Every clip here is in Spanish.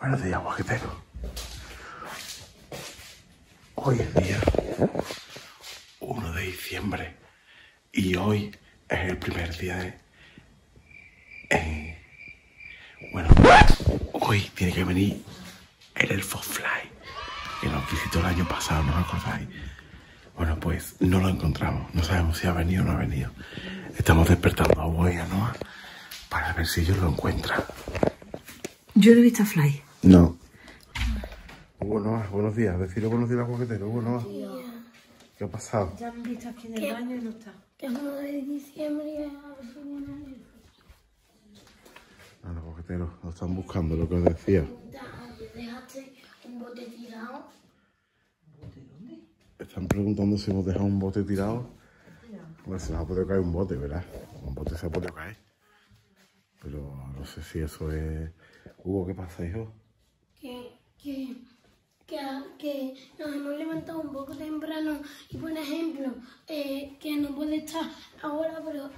Buenos días, guajetero. Hoy es día 1 de diciembre y hoy es el primer día de... Bueno, hoy tiene que venir el Elfo Fly, que nos visitó el año pasado, ¿no os acordáis? Bueno, pues no lo encontramos, no sabemos si ha venido o no ha venido. Estamos despertando a Boya, ¿no? para ver si ellos lo encuentran. Yo he visto a Fly. No. Hugo Noah, buenos días. Decirle buenos días al juguetero, Hugo Noah. ¿Qué ha pasado? Ya han visto aquí en el baño y no está. Que es 1 de diciembre y a el- A los jugueteros lo están buscando, lo que os decía. Dejaste un bote tirado. Están preguntando si hemos dejado un bote tirado. Bueno, se nos ha podido caer un bote, ¿verdad? Un bote se ha podido caer. Pero no sé si eso es... Hugo, ¿qué pasa, hijo? Que, que, que, que nos hemos levantado un poco temprano y, por ejemplo, eh, que no puede estar ahora, pero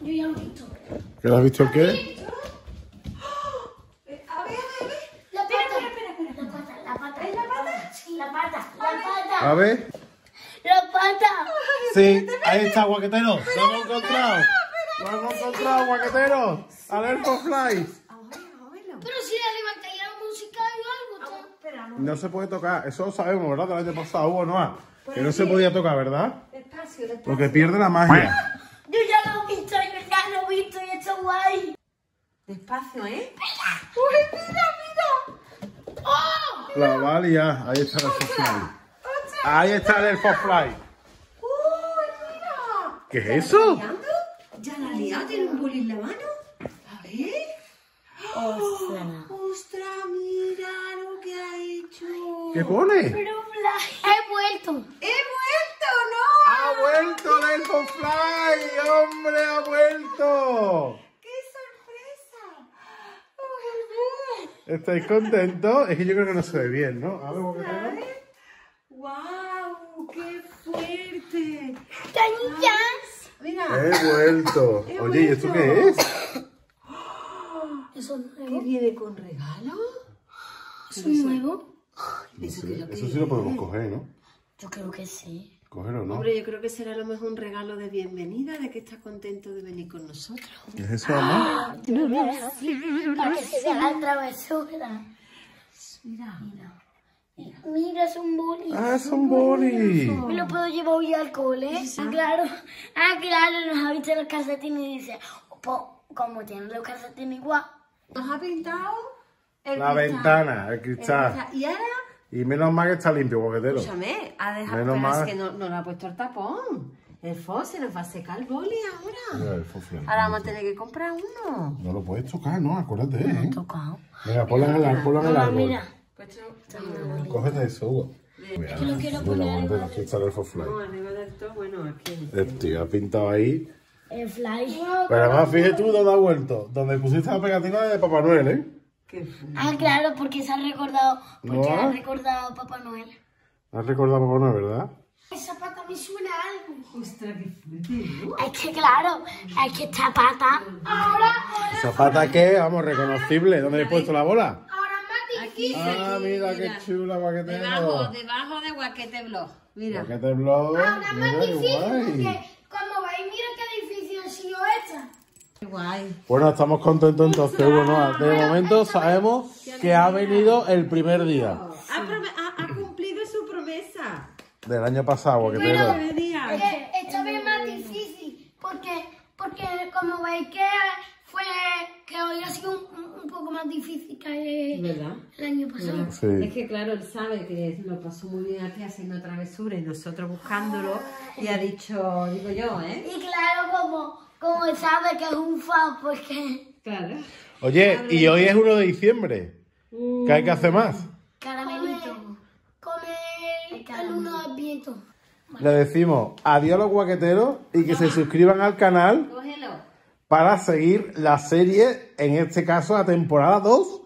yo ya lo he visto. ¿Qué lo has visto qué? A ver, a ver, La pata, la pata, la pata, la pata, sí, la pata, la pata, A ver. la pata. Sí, ahí está, guaquetero. Lo hemos encontrado. Lo hemos encontrado, guaquetero. Fly. a ver. A verlo. Pero si la levantaría la música y algo, no. Se puede tocar. Eso lo sabemos, ¿verdad? Del año pasado, Hugo, Noah. Que no se podía tocar, ¿verdad? Despacio, despacio. Porque pierde la magia. Yo ya lo he visto, yo ya lo he visto y está guay. Despacio, ¿eh? ¡Uy, mira, mira! ¡Oh! La valia. Ahí está el Elfo Fly. Ahí está el Elfo Fly. ¡Uy, mira! ¿Qué es eso? ¿Ya la ha liado? ¿Tiene un boli en la mano? A ver. ¡Ostras, mira lo que ha hecho! ¿Qué pone? Pero he vuelto. ¡He vuelto, no! ¡Ha vuelto el Elfo Fly! ¡Hombre, ha vuelto! ¡Qué sorpresa! ¡Uy, bien! ¿Estáis contentos? Es que yo creo que no se ve bien, ¿no? A ver. ¡Guau! ¡Qué fuerte! ¡Cañillas! Mira, He vuelto. He Oye, ¿y esto qué es? ¿Eso es ¿qué viene con regalo? ¿Eso es nuevo? ¿Eso Eso sí lo podemos coger, ¿no? Yo creo que sí. Cogerlo, ¿no? Hombre, yo creo que será a lo mejor un regalo de bienvenida, de que estás contento de venir con nosotros. ¿Qué es eso, mamá? Para que se vea la travesura. Mira, Mira, es un boli. ¡Ah, es un boli! ¿Me lo puedo llevar hoy al cole? Ah, claro. Ah, claro, nos ha visto los calcetines y dice, pues, como tienen los calcetines igual. nos ha pintado el La cristal. ventana, el El cristal. cristal. Y ahora, Y menos mal que está limpio, guaquetero. escúchame, ha dejado, Menos pero mal. es que no, no le ha puesto el tapón. El fo se nos va a secar el boli ahora. Mira, el Fly. Ahora vamos a tener que comprar uno. No lo puedes tocar, ¿no? Acuérdate, ¿eh? Tocado. Venga, ponlo en el, ar- ponlo en el árbol. mira. Pues yo- Cógete eso, Hugo. Que lo quiero Mira, poner aquí está el Elfo Fly. No, arriba del todo, bueno, aquí. El tío ha pintado ahí. el fly. Pero además, fíjate tú dónde ha vuelto. Donde pusiste la pegatina de Papá Noel, ¿eh? Qué Ah, claro, porque se ha recordado, porque ¿No? ha recordado a Papá Noel. Has recordado a Papá Noel, ¿verdad? Esa pata me suena a algo. Ostras, qué fuerte, ¿no? Es que claro, es que esta pata. Ahora, ahora, ¿Esa pata qué? Vamos, reconocible. ¿Dónde le he puesto la bola? ahora más Aquí, Ah, aquí, mira qué chula, Debajo, guaquetero. debajo de Guaquete Blog. Mira. Guaquete blog. Ahora más Mira qué difícil, guay. porque como veis, mira qué difícil ha sido esta. Qué guay. Bueno, estamos contentos entonces, Hugo Noah. De momento sabemos que ha venido el primer día Ha, ha- ha cumplido su promesa. del año pasado, guaquetero. Venía. Eh, esta vez más difícil, porque, porque como veis que fue que hoy ha sido un, un poco más difícil que el, ¿Verdad? el año pasado. Sí. Es que claro, él sabe que lo pasó muy bien aquí haciendo travesura y nosotros buscándolo y ha dicho, digo yo, ¿eh? Y claro, como, como él sabe que es un fan, porque Claro. Oye, y hoy es 1 de diciembre. ¿Qué hay que hacer más? caramelito. Con el, el uno de viento. Le decimos adiós a los guaqueteros y que se suscriban al canal Cógelo. para seguir la serie, en este caso la temporada 2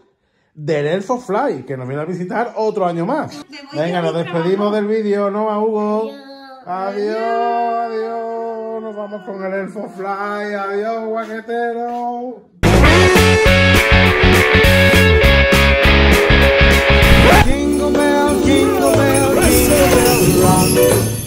del Elfo Fly, que nos viene a visitar otro año más. Venga, nos despedimos del vídeo, ¿no, Hugo? Adiós. Adiós, adiós vamos con el Elfo Fly. Adiós, guaquetero. Jingle bell, jingle bell, jingle bell rock.